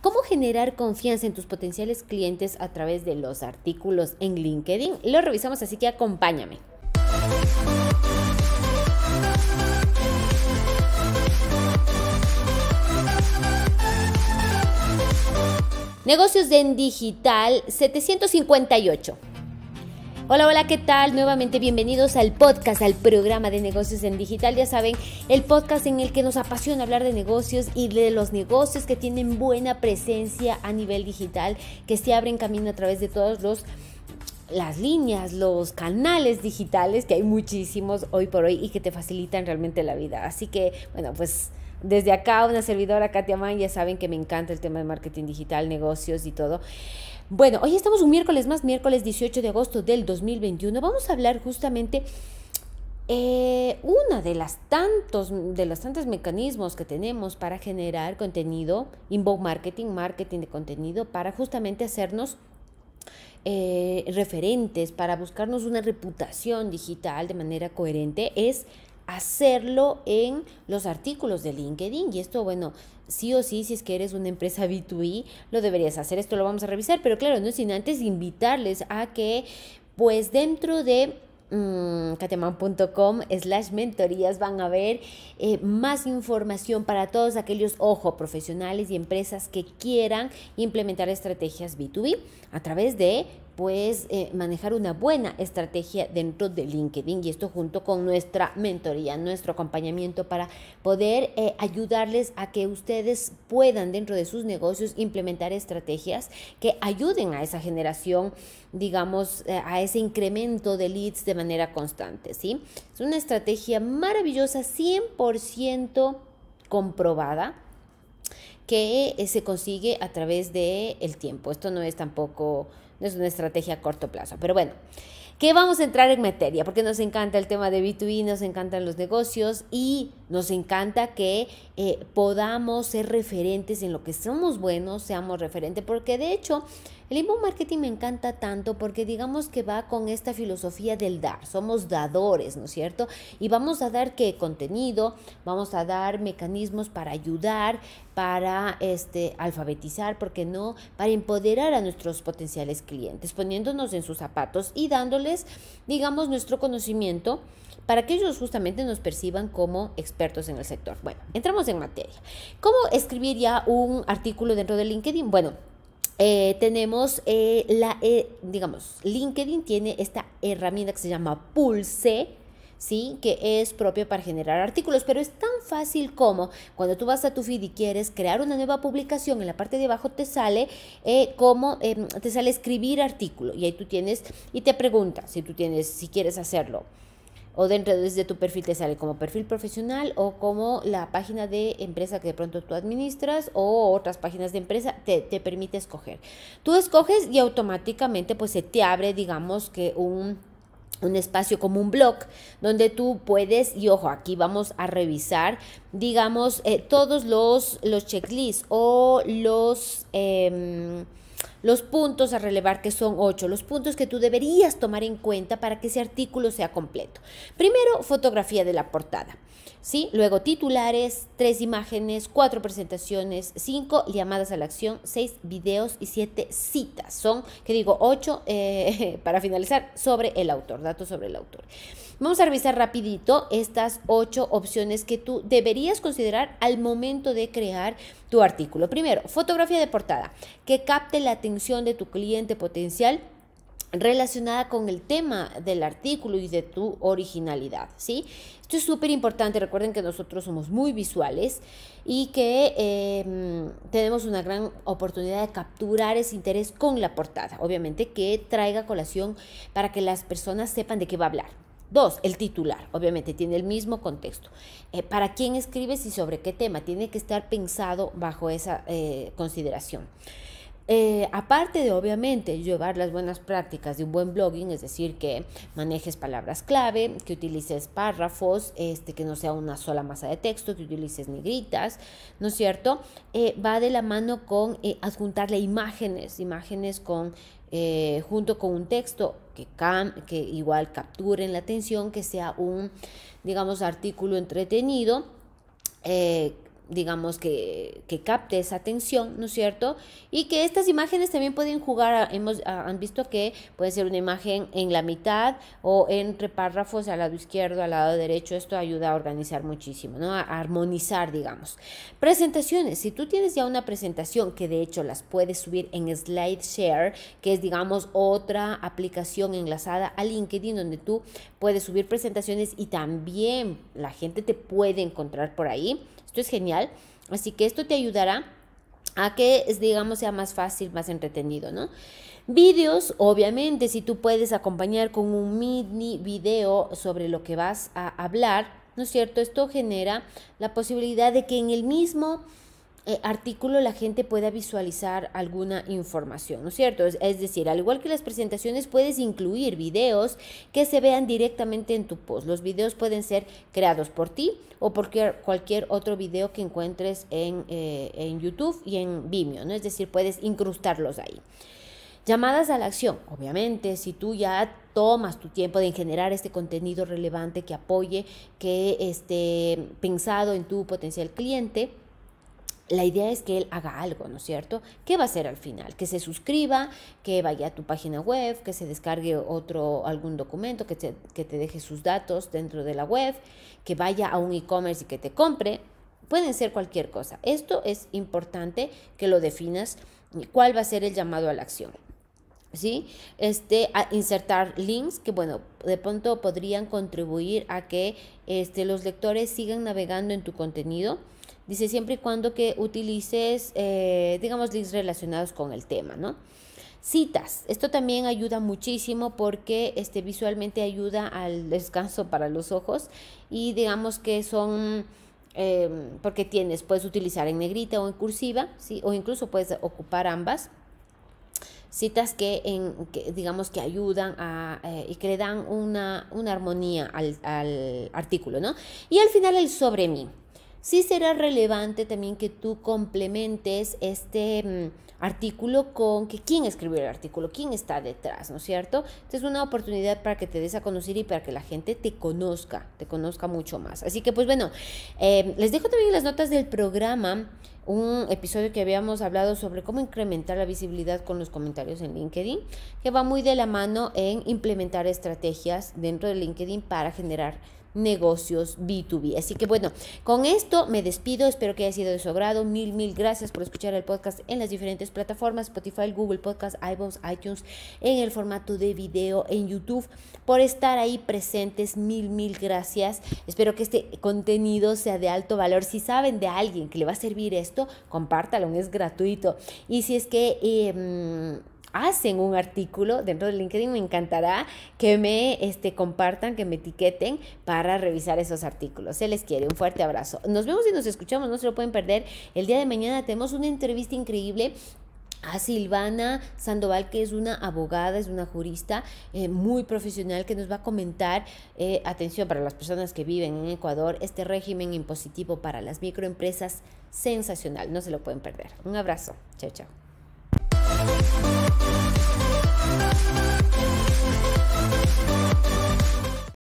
¿Cómo generar confianza en tus potenciales clientes a través de los artículos en LinkedIn? Lo revisamos, así que acompáñame. Negocios en digital 758. Hola, hola, ¿qué tal? Nuevamente bienvenidos al podcast, al programa de negocios en digital. Ya saben, el podcast en el que nos apasiona hablar de negocios y de los negocios que tienen buena presencia a nivel digital, que se abren camino a través de todos los las líneas, los canales digitales, que hay muchísimos hoy por hoy y que te facilitan realmente la vida. Así que, bueno, pues desde acá, una servidora, Katia Man, ya saben que me encanta el tema de marketing digital, negocios y todo. Bueno, hoy estamos un miércoles más, miércoles 18 de agosto del 2021. Vamos a hablar justamente eh, una de las tantos de los tantos mecanismos que tenemos para generar contenido, inbound marketing, marketing de contenido, para justamente hacernos eh, referentes, para buscarnos una reputación digital de manera coherente, es hacerlo en los artículos de LinkedIn. Y esto, bueno, sí o sí, si es que eres una empresa B2B, lo deberías hacer. Esto lo vamos a revisar, pero claro, no sin antes invitarles a que, pues dentro de mm, cateman.com slash mentorías van a ver eh, más información para todos aquellos, ojo, profesionales y empresas que quieran implementar estrategias B2B a través de pues manejar una buena estrategia dentro de LinkedIn y esto junto con nuestra mentoría, nuestro acompañamiento para poder eh, ayudarles a que ustedes puedan dentro de sus negocios implementar estrategias que ayuden a esa generación, digamos, eh, a ese incremento de leads de manera constante, ¿sí? Es una estrategia maravillosa, 100% comprobada que se consigue a través del el tiempo. Esto no es tampoco es una estrategia a corto plazo. Pero bueno, que vamos a entrar en materia, porque nos encanta el tema de B2B, nos encantan los negocios y nos encanta que eh, podamos ser referentes en lo que somos buenos, seamos referentes, porque de hecho el inbound marketing me encanta tanto porque digamos que va con esta filosofía del dar, somos dadores, ¿no es cierto? Y vamos a dar qué contenido, vamos a dar mecanismos para ayudar, para este alfabetizar, porque no, para empoderar a nuestros potenciales clientes, poniéndonos en sus zapatos y dándoles, digamos, nuestro conocimiento para que ellos justamente nos perciban como expertos en el sector. Bueno, entramos en materia. ¿Cómo escribir ya un artículo dentro de LinkedIn? Bueno, eh, tenemos eh, la, eh, digamos, LinkedIn tiene esta herramienta que se llama Pulse, ¿sí? Que es propia para generar artículos, pero es tan fácil como cuando tú vas a tu feed y quieres crear una nueva publicación, en la parte de abajo te sale como, em, te sale escribir artículo y ahí tú tienes, y te pregunta si tú tienes, si quieres hacerlo o dentro desde tu perfil te sale como perfil profesional o como la página de empresa que de pronto tú administras o otras páginas de empresa te, te permite escoger. Tú escoges y automáticamente pues se te abre digamos que un un espacio como un blog donde tú puedes, y ojo, aquí vamos a revisar, digamos, eh, todos los, los checklists o los... Em, los puntos a relevar, que son ocho, los puntos que tú deberías tomar en cuenta para que ese artículo sea completo. Primero, fotografía de la portada. ¿Sí? Luego titulares, tres imágenes, cuatro presentaciones, cinco llamadas a la acción, seis videos y siete citas. Son, que digo, ocho eh, para finalizar sobre el autor, datos sobre el autor. Vamos a revisar rapidito estas ocho opciones que tú deberías considerar al momento de crear tu artículo. Primero, fotografía de portada, que capte la atención de tu cliente potencial relacionada con el tema del artículo y de tu originalidad, ¿sí? Esto es súper importante, recuerden que nosotros somos muy visuales y que em, tenemos una gran oportunidad de capturar ese interés con la portada, obviamente que traiga colación para que las personas sepan de qué va a hablar, Dos, el titular, obviamente tiene el mismo contexto. Eh, ¿Para quién escribes y sobre qué tema? Tiene que estar pensado bajo esa eh, consideración. Eh, aparte de obviamente llevar las buenas prácticas de un buen blogging, es decir, que manejes palabras clave, que utilices párrafos, este, que no sea una sola masa de texto, que utilices negritas, ¿no es cierto? Eh, va de la mano con eh, adjuntarle imágenes, imágenes con junto con un texto que, que igual capturen la atención, que sea un, digamos, artículo entretenido digamos, que, que, capte esa atención, ¿no es cierto? Y que estas imágenes también pueden jugar, hemos han visto que puede ser una imagen en la mitad o entre párrafos al lado izquierdo, al lado derecho, esto ayuda a organizar muchísimo, ¿no? A, armonizar, digamos. Presentaciones, si tú tienes ya una presentación que de hecho las puedes subir en SlideShare, que es, digamos, otra aplicación enlazada a LinkedIn donde tú puedes subir presentaciones y también la gente te puede encontrar por ahí esto es genial. Así que esto te ayudará a que, digamos, sea más fácil, más entretenido, ¿no? Vídeos, obviamente, si tú puedes acompañar con un mini video sobre lo que vas a hablar, ¿no es cierto? Esto genera la posibilidad de que en el mismo eh, artículo la gente pueda visualizar alguna información, ¿no es cierto? Es, decir, al igual que las presentaciones, puedes incluir videos que se vean directamente en tu post. Los videos pueden ser creados por ti o por cualquier otro video que encuentres en, eh, en YouTube y en Vimeo, ¿no? Es decir, puedes incrustarlos ahí. Llamadas a la acción. Obviamente, si tú ya tomas tu tiempo de generar este contenido relevante que apoye, que esté pensado en tu potencial cliente, la idea es que él haga algo, ¿no es cierto? ¿Qué va a hacer al final? Que se suscriba, que vaya a tu página web, que se descargue otro, algún documento, que te, que te deje sus datos dentro de la web, que vaya a un e-commerce y que te compre. Pueden ser cualquier cosa. Esto es importante que lo definas. ¿Cuál va a ser el llamado a la acción? ¿sí? Este, a insertar links que, bueno, de pronto podrían contribuir a que este, los lectores sigan navegando en tu contenido Dice siempre y cuando que utilices, eh, digamos, links relacionados con el tema, ¿no? Citas. Esto también ayuda muchísimo porque este, visualmente ayuda al descanso para los ojos y digamos que son... Em, porque tienes, puedes utilizar en negrita o en cursiva, ¿sí? o incluso puedes ocupar ambas citas que, en, digamos que ayudan a, eh, y que le dan una, una armonía al, al, artículo, ¿no? Y al final el sobre mí sí será relevante también que tú complementes este mm, artículo con que quién escribió el artículo, quién está detrás, ¿no es cierto? Esta es una oportunidad para que te des a conocer y para que la gente te conozca, te conozca mucho más. Así que pues bueno, em, les dejo también las notas del programa un episodio que habíamos hablado sobre cómo incrementar la visibilidad con los comentarios en LinkedIn, que va muy de la mano en implementar estrategias dentro de LinkedIn para generar negocios B2B. Así que bueno, con esto me despido, espero que haya sido de su agrado. Mil, mil gracias por escuchar el podcast en las diferentes plataformas, Spotify, Google Podcast, iVoox, iTunes, en el formato de video en YouTube, por estar ahí presentes. Mil, mil gracias. Espero que este contenido sea de alto valor. Si saben de alguien que le va a servir esto, compártalo, es gratuito. Y si es que... Eh, hacen un artículo dentro de LinkedIn, me encantará que me este, compartan, que me etiqueten para revisar esos artículos. Se les quiere, un fuerte abrazo. Nos vemos y nos escuchamos, no se lo pueden perder. El día de mañana tenemos una entrevista increíble a Silvana Sandoval, que es una abogada, es una jurista eh, muy profesional que nos va a comentar, eh, atención para las personas que viven en Ecuador, este régimen impositivo para las microempresas sensacional, no se lo pueden perder. Un abrazo, chao, chao. なななな。